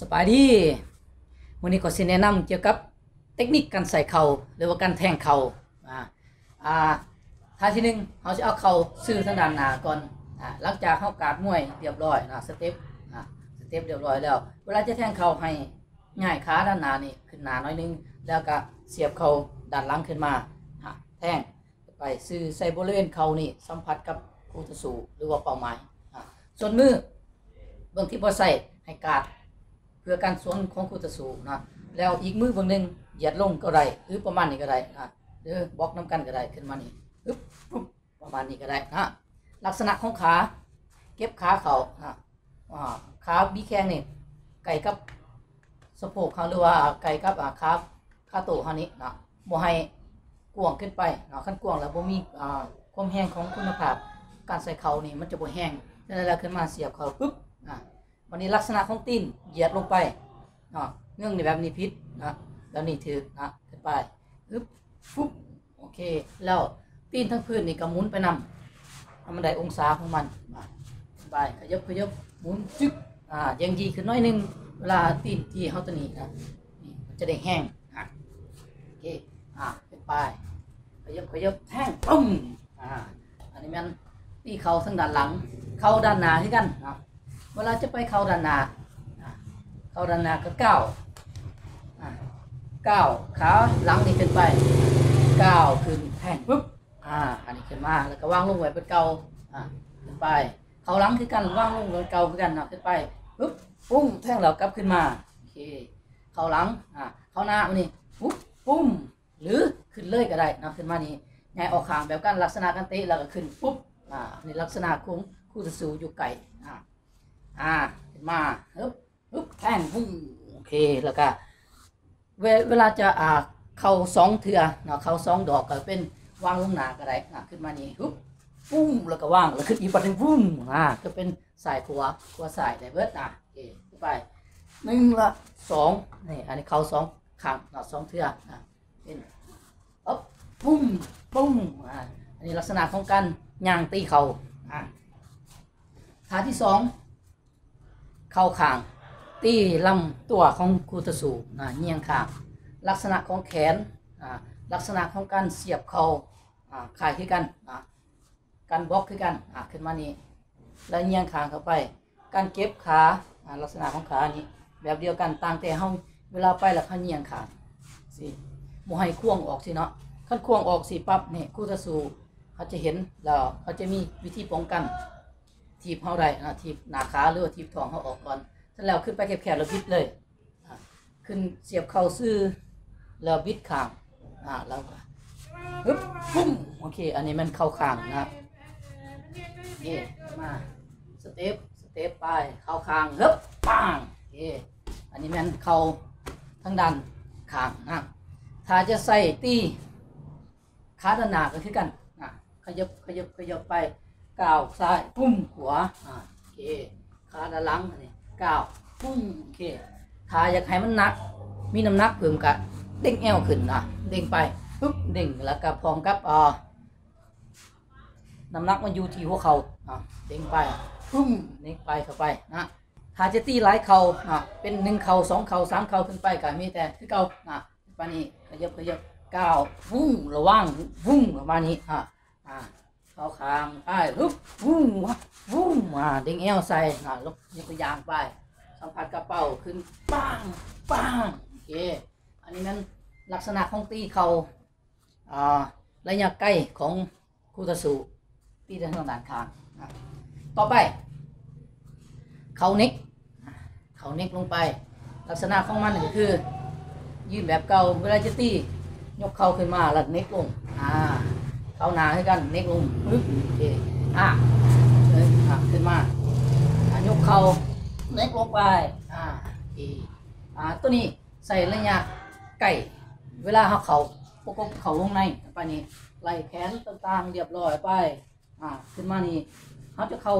สบายดีวันนี้ก็สิแนะนำเกี่ยวกับเทคนิคการใส่เข่าหรือว่าการแทงเข่าอ่าอ่า ท่าที่หนึ่งเราจะเอาเข่าซื้อทางด้านหน้าก่อนอ่าหลังจากเข้ากาดมวยเรียบร้อยนะสเต็ปอ่าสเต็ปเรียบร้อยแล้ว เวลาจะแทงเข่าให้ง่ายขาด้านหน้านี่ขึ้นหน้าน้อยนึง แล้วก็เสียบเข่าด้านหลังขึ้นมาอะแทงไปซื้อใส่บริเวณเข่านี่สัมผัสกับคู่ต่อสู้หรือว่าเป้าหมายอะส่วนมือเบื้องที่พอใส่ให้กาดเพื่อการสวนของคู่ต่อสู้นะแล้วอีกมือเบางหนึ่งเหยียดลงก็ได้หรือประมาณนี้ก็ได้นะหรือบล็อกน้ำกันก็ได้ขึ้นมานี่ ปุ๊บประมาณนี้ก็ได้นะลักษณะของขา เก็บขาเขานะอ่าขาบีแข้งนี่ไก่กับสะโพกเขาหรือว่าไก่กับขาขาโตเขานี้นะบ่ให้กวางขึ้นไปนะขั้นกวางแล้วบ่มีอ่าความแห้งของคุณภาพ การใส่เขานี่มันจะบ่แห้งนั่นแหละขึ้นมาเสียบเขาปุ๊บอ่าวันนี้ลักษณะของตีนเหยียดลงไปเนาะเนื่องในแบบนี้พิษนะแล้วนี่ถือนะขึ้นไปปึ๊บฟุ๊บโอเคแล้ว ตีนทั้งพื้นนี่ก็หมุนไปนำให้มันได้องศาของมันมาขึ้นไปขยับขยับหมุนจึ๊กอ่ายังยีขึ้นน้อยนึงเวลาตีนที่เขาตัวนี้นะนี่มันจะได้แห้งอะโอเคอ่าขึ้นไปขยับขยับแท่งปุ้มอ่าอันนี้มันตีเข่าทั้งด้านหลัง เข่าด้านหน้าที่กันนะเวลาจะไปเข้าด้านหน้าเข้าด้านหน้าก็ก้าวอะก้าวขาหลังนี่ขึ้นไปก้าวขึ้นแทงปุ๊บ อ่า อันนี้ขึ้นมาแล้วก็วางลงไว้เป็นเก่าอะขึ้นไป เขาหลังคือกันวางลงเป็นเก่าคือกันนะขึ้นไปปุ๊บปุ้งแท่งแล้วกลับขึ้นมาโอเคเขาหลังอะเขาหน้ามันนี่ปุ๊บปุ้มหรือขึ้นเลยก็ได้นะขึ้นมานี่ไงออกขางแบบกันลักษณะการเตะแล้วก็ขึ้นปุ๊บอ่าในลักษณะของคู่ต่อสู้อยู่ไกลอ่าอ่าขึ้นมาฮึบฮึบแท่งพุ่งโอเคแล้วก็เวเวลาจะอ่าเข้าสองเถื่อเนาะเข้าสองดอกก็เป็น วางลงหนาก็ได้อะขึ้นมานี่ฮึบปุ้งแล้วก็วางแล้วขึ้นอีกปัดหนึ่งปุ้งอ่าก็เป็นสายขวาขวาสายได้เบิดอะโอเคขึ้นไปหนึ่งละสองนี่อันนี้เขาสองข้างเนาะสองเถื่ออะเป็นอ๊บปุ้งปุ้งอ่าอันนี้ลักษณะของการย่างตีเข่าอะท่าที่สองเข้าข้างตีลำตัวของคูตสูนะเงียงข้างลักษณะของแขน ลักษณะของการเสียบเข่าอ่าขายคือกันการบล็อกคือกันขึ้นมานี่แล้วเงียงข้างเข้าไป การเก็บขาลักษณะของขานี้ แบบเดียวกันต่างแต่เฮาเวลาไปแล้วเขาเงียงข้างสิบ่ให้ควงออกสิเนาะคันควงออกสิปั๊บนี่คูตสูเขาจะเห็นแล้วเขาจะมีวิธีป้องกันทีบเขาได้นะทีบหนาขาหรือว่าทีบท้องเขาออกก่อนเสร็จแล้วขึ้นไปแคบๆแล้วบิดเลยขึ้นเสียบเข่าซื้อแล้วบิดข้าง อ่าแล้วก็ฮึบปุ้มโอเค อันนี้มันเข้าข้างนะนี่มาสเต็ปสเต็ปไปเข้าข้างฮึบปังโอเคอันนี้มันเข้าทั้งด้านข้างนะถ้าจะใส่ตีขาด้านหน้าก็คือกันอะขยับขยับขยับไปก้าวซ้ายปุ้มขวาอ่าโอเคขาด้านหลังอันนี้ก้าวปุ้มโอเคถ้าอยากให้มันหนัก มีน้ำหนักเพิ่มกะ เด้งแอวขึ้นนะเด้งไปปุ๊บเด้งแล้วก็พร้อมกับอ่าน้ำหนักมันอยู่ที่หัวเข่าอ่าเด้งไปปุ้มเด้งไปเข้าไปนะถ้าจะตีหลายเข่าอ่าเป็นหนึ่งเข่าสองเข่าสามเข่าขึ้นไปก็มีแต่คือเก่าอ่าปานนี้ขยับขยับก้าววุ้งระวังวุ้งประมาณนี้อ่าอ่าเข้าคางไปฮึบวุ้งวุ้งมาเด้งเอวใส่อ่าลกยกตัวอย่างไปสัมผัสกระเป๋าขึ้นปังปังโอเค อันนี้มันลักษณะของตีเขาอ่าระยะใกล้ของคู่ต่อสู้ตีทางด้านข้างต่อไป เขาเน็กเขาเน็กลงไป ลักษณะของมันก็คือ ยืนแบบเก่าเวลาจะตียกเข่าขึ้นมาแล้วเน็กลงอ่าเข้าหนาให้กันเน็กลงปึ๊บโอเคอะเดินอะขึ้นมาอะยกเข่าเน็กลงไปอ่าโอเคอ่าตัวนี้ใส่ระยะ ไก่เวลาเขาเขาปกบเขาลงในไปนี่ไหล่แขนต่างๆ เรียบร้อยไปอ่าขึ้นมานี่เขาจะเข้า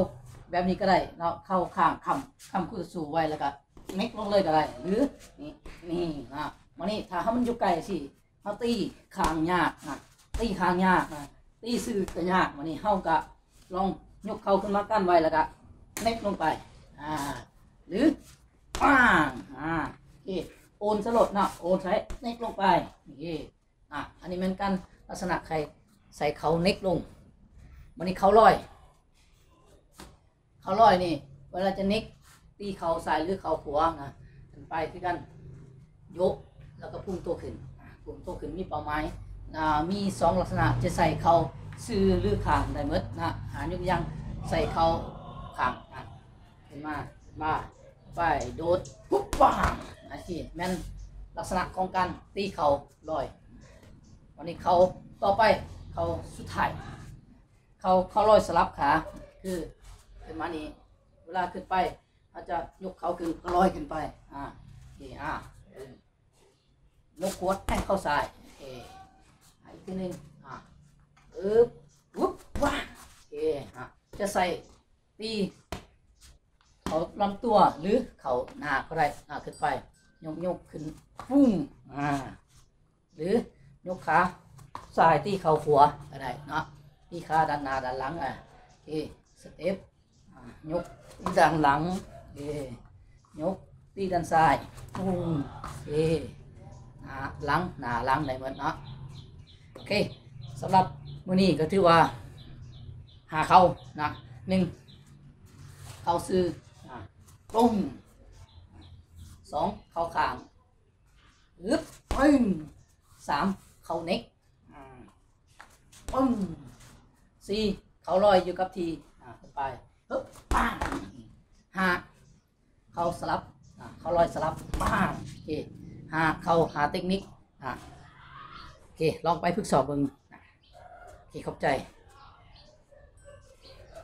แบบนี้ก็ได้เนาะเข้าข้างคำคำคือสู่ไว้แล้วก็เน็กลงเลยก็ได้หรือนี่นี่นะมานี่ถ้าเขามันอยู่ไกลสิเขาตีข้างยากนะตีข้างยากนะตีซื้อก็ยากมานี่เขาก็ลองยกเข่าขึ้นมากั้นไว้แล้วก็เน็กลงไปอ่าหรือป้างอ่าโอเค โอนสลดนะโอนใช้เน็กลงไปนี่อะอันนี้เหมือนกันลักษณะใครใส่เขาเน็กลงวันนี้เขาลอย เขาลอยนี่ เวลาจะเน็กตีเขาซ้ายหรือเขาขวานะขึ้นไปที่กันยกแล้วก็พุ่งตัวขึ้นพุ่งตัวขึ้นมีเป้าหมายมีสองลักษณะจะใส่เขาซื้อหรือขางได้หมดนะหายกยังใส่เขาขางอะขึ้นมามาไปโดดปุ๊บปัง นะที่แม่นลักษณะของการตีเขาลอย วันนี้เขาต่อไปเขาสุดท้ายเขาเขาลอยสลับขาคือขึ้นมานี้เวลาขึ้นไปเขาจะยกเขาขึ้นก็ลอยขึ้นไปอ่านี่อ่ายกขวดให้เข้าซ้ายโอเคอีกทีหนึงอ่าอึ๊บวุ๊บว้าโอเอะจะใส่ตีเขาลำตัวหรือเขาหน้าก็ได้อ่าขึ้นไป ยกยกขึ้นปุ้งอ่า หรือยกขาซ้ายตีเข่าขวาก็ได้เนาะตีขาด้านหน้าด้านหลังอะโอเคสเต็ปยกตีด้านหลังโอเคยกตีด้านซ้ายปุ้งโอเคหน้าหลังหน้าหลังได้หมดเนาะโอเคสำหรับมื้อนี้ก็ถือว่าหาเข้านะหนึ่งเข้าซื้ออะปุ้ง สองเข้าข้างอึ๊บปึ้งสามเขาเน็กอ่าปึ้งสี่เขาลอยอยู่กับทีอ่าไปฮึบป้างห้าเขาสลับอ่าเขาลอยสลับป้างโอเคห้าเขาหาเทคนิคอ่าโอเคลองไปฝึกสอบเบิ่งโอเคขอบใจ